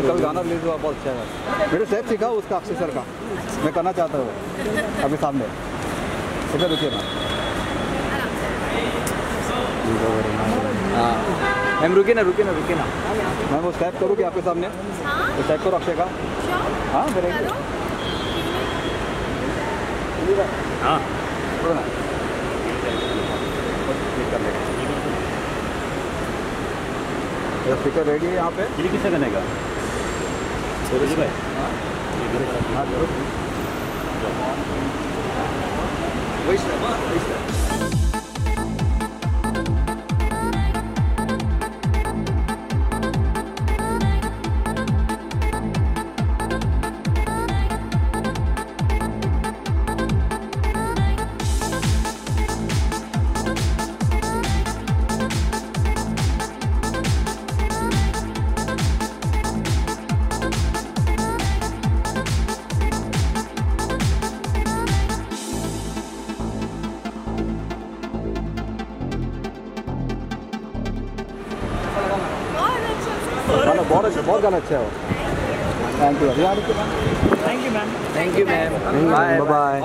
Ma'am कल गाना release हुआ बहुत अच्छा है। मेरे स्टेप सीखा उसका अक्षय सर का। मैं करना चाहता हूँ अभी सामने। इधर रुकिए मैम हाँ। मैम रुकिए ना रुकिए ना रुकिए ना। मैं वो स्टेप करूँ क्या आपके सामने। वो स्टेप करो अक्षय का हाँ करेंगे हाँ। ना। कर लेगा। स्पीकर रेडी है यहाँ पे। ये किससे बनेगा? भाई हाँ ज़रूर वही स्टेप हाँ वही स्टेप गाना बहुत अच्छा बहुत गाना अच्छा है thank you ma'am thank you ma'am thank you ma'am bye bye